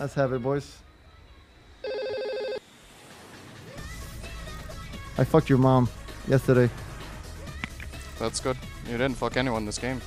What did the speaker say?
Let's have it, boys. I fucked your mom yesterday. That's good. You didn't fuck anyone this game.